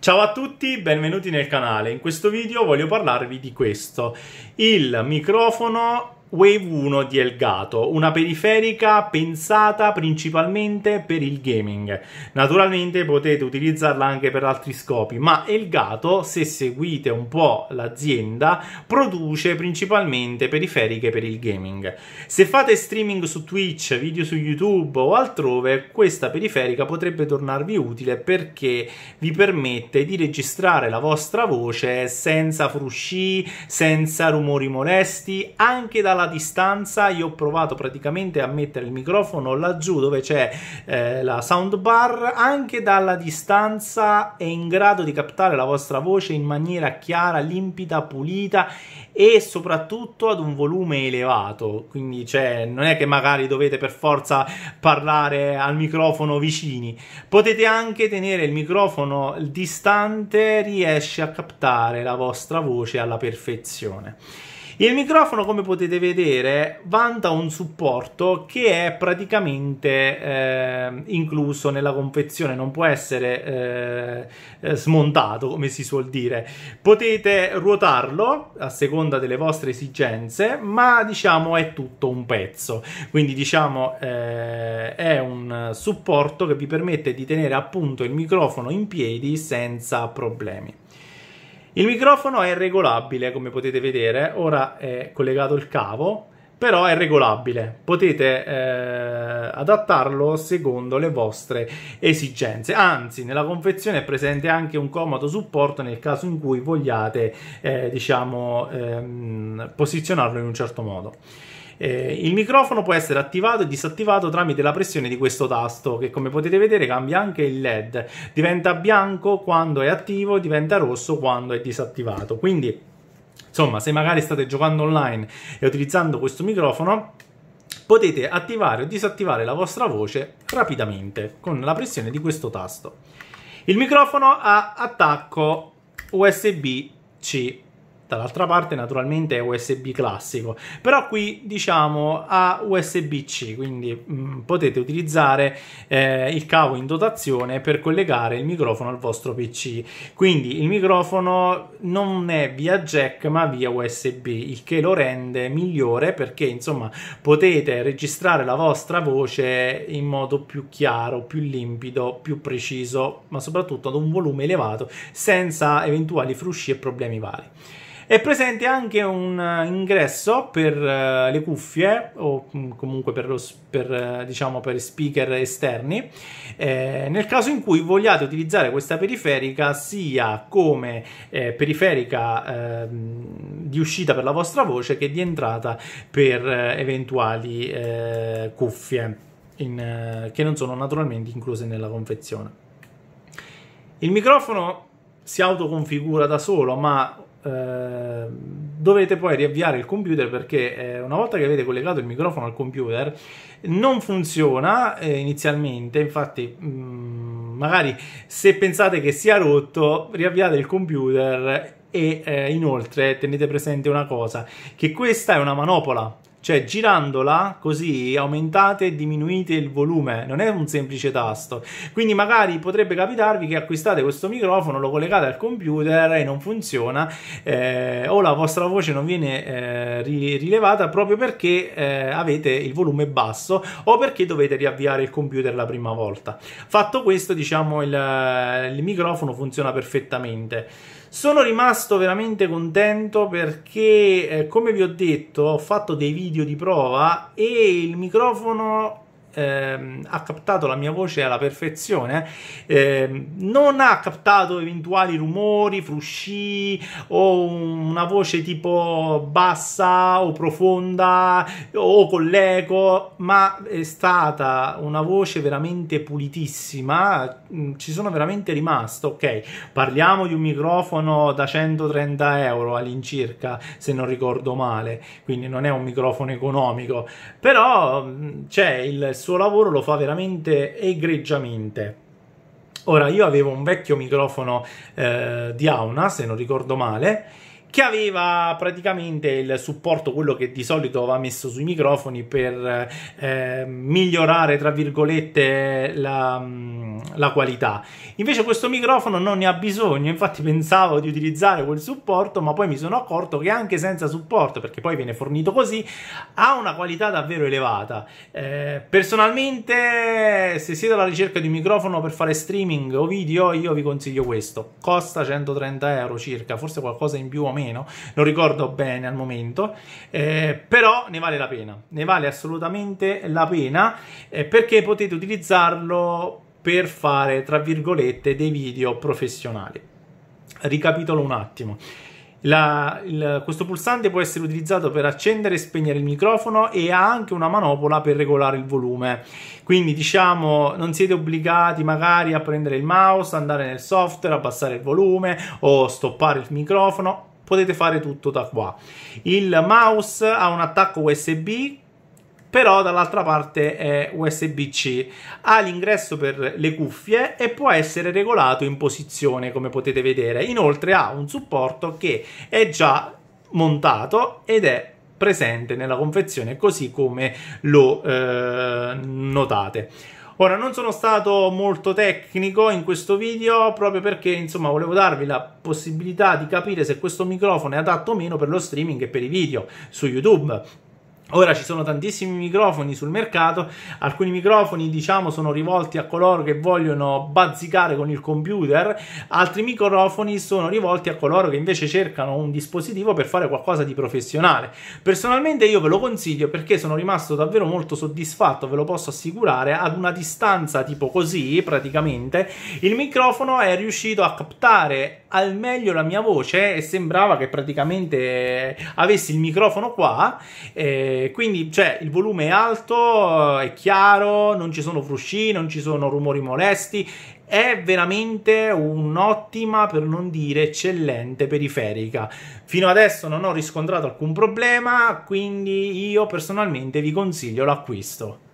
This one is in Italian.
Ciao a tutti, benvenuti nel canale. In questo video voglio parlarvi di questo, il microfono Wave 1 di Elgato, una periferica pensata principalmente per il gaming. Naturalmente potete utilizzarla anche per altri scopi, ma Elgato, se seguite un po' l'azienda, produce principalmente periferiche per il gaming. Se fate streaming su Twitch, video su YouTube o altrove, questa periferica potrebbe tornarvi utile perché vi permette di registrare la vostra voce senza frusci, senza rumori molesti, anche dalla dalla distanza io ho provato praticamente a mettere il microfono laggiù dove c'è eh, la soundbar anche dalla distanza è in grado di captare la vostra voce in maniera chiara, limpida, pulita e soprattutto ad un volume elevato. Quindi cioè, non è che magari dovete per forza parlare al microfono vicini. Potete anche tenere il microfono distante riesce a captare la vostra voce alla perfezione il microfono, come potete vedere, vanta un supporto che è praticamente eh, incluso nella confezione, non può essere eh, smontato, come si suol dire. Potete ruotarlo a seconda delle vostre esigenze, ma diciamo è tutto un pezzo. Quindi diciamo eh, è un supporto che vi permette di tenere appunto il microfono in piedi senza problemi. Il microfono è regolabile, come potete vedere, ora è collegato il cavo, però è regolabile, potete eh, adattarlo secondo le vostre esigenze. Anzi, nella confezione è presente anche un comodo supporto nel caso in cui vogliate, eh, diciamo, ehm, posizionarlo in un certo modo. Eh, il microfono può essere attivato e disattivato tramite la pressione di questo tasto che come potete vedere cambia anche il LED. Diventa bianco quando è attivo, diventa rosso quando è disattivato. Quindi, insomma, se magari state giocando online e utilizzando questo microfono, potete attivare o disattivare la vostra voce rapidamente con la pressione di questo tasto. Il microfono ha attacco USB-C dall'altra parte naturalmente è USB classico. Però qui diciamo ha USB-C quindi mh, mm, potete utilizzare eh, il cavo in dotazione per collegare il microfono al vostro PC quindi il microfono non è via jack ma via USB il che lo rende migliore perché insomma potete registrare la vostra voce in modo più chiaro più limpido più preciso ma soprattutto ad un volume elevato senza eventuali frusci e problemi vari è presente anche un uh, ingresso per uh, le cuffie o mm, comunque per, lo, per, uh, diciamo, per speaker esterni eh, nel caso in cui vogliate utilizzare questa periferica sia come eh, periferica eh, di uscita per la vostra voce che di entrata per eh, eventuali eh, cuffie in, che non sono naturalmente incluse nella confezione. Il microfono si autoconfigura da solo, ma eh, dovete poi riavviare il computer perché eh, una volta che avete collegato il microfono al computer non funziona eh, inizialmente. Infatti mh, mm, magari se pensate che sia rotto riavviate il computer e eh, inoltre tenete presente una cosa che questa è una manopola cioè girandola così aumentate e diminuite il volume, non è un semplice tasto. Quindi magari potrebbe capitarvi che acquistate questo microfono, lo collegate al computer e non funziona eh, o la vostra voce non viene eh, rilevata proprio perché eh, avete il volume basso o perché dovete riavviare il computer la prima volta. Fatto questo, diciamo il, il microfono funziona perfettamente. Sono rimasto veramente contento perché, eh, come vi ho detto, ho fatto dei video di prova e il microfono ehm, ha captato la mia voce alla perfezione, eh, non ha captato eventuali rumori, frusci o una voce tipo bassa o profonda o con l'eco, ma è stata una voce veramente pulitissima, mm, ci sono veramente rimasto, ok, parliamo di un microfono da 130 euro all'incirca, se non ricordo male, quindi non è un microfono economico, però mm, c'è il suo lavoro lo fa veramente egregiamente. Ora, io avevo un vecchio microfono eh, di Auna, se non ricordo male, che aveva praticamente il supporto, quello che di solito va messo sui microfoni per eh, migliorare, tra virgolette, la, la qualità. Invece questo microfono non ne ha bisogno, infatti pensavo di utilizzare quel supporto, ma poi mi sono accorto che anche senza supporto, perché poi viene fornito così, ha una qualità davvero elevata. Eh, personalmente, se siete alla ricerca di un microfono per fare streaming o video, io vi consiglio questo. Costa 130 euro circa, forse qualcosa in più o meno, non ricordo bene al momento, eh, però ne vale la pena, ne vale assolutamente la pena eh, perché potete utilizzarlo per fare, tra virgolette, dei video professionali. Ricapitolo un attimo. La, il, questo pulsante può essere utilizzato per accendere e spegnere il microfono e ha anche una manopola per regolare il volume. Quindi diciamo non siete obbligati magari a prendere il mouse, andare nel software, abbassare il volume o stoppare il microfono. Potete fare tutto da qua. Il mouse ha un attacco USB però dall'altra parte è USB-C. Ha l'ingresso per le cuffie e può essere regolato in posizione, come potete vedere. Inoltre ha un supporto che è già montato ed è presente nella confezione così come lo eh, notate. Ora non sono stato molto tecnico in questo video proprio perché insomma volevo darvi la possibilità di capire se questo microfono è adatto o meno per lo streaming e per i video su YouTube Ora ci sono tantissimi microfoni sul mercato, alcuni microfoni diciamo sono rivolti a coloro che vogliono bazzicare con il computer, altri microfoni sono rivolti a coloro che invece cercano un dispositivo per fare qualcosa di professionale. Personalmente io ve lo consiglio perché sono rimasto davvero molto soddisfatto, ve lo posso assicurare, ad una distanza tipo così praticamente. Il microfono è riuscito a captare al meglio la mia voce e sembrava che praticamente avessi il microfono qua. Eh, quindi cioè, il volume è alto, è chiaro, non ci sono frusci, non ci sono rumori molesti. È veramente un'ottima, per non dire eccellente, periferica. Fino adesso non ho riscontrato alcun problema, quindi io personalmente vi consiglio l'acquisto.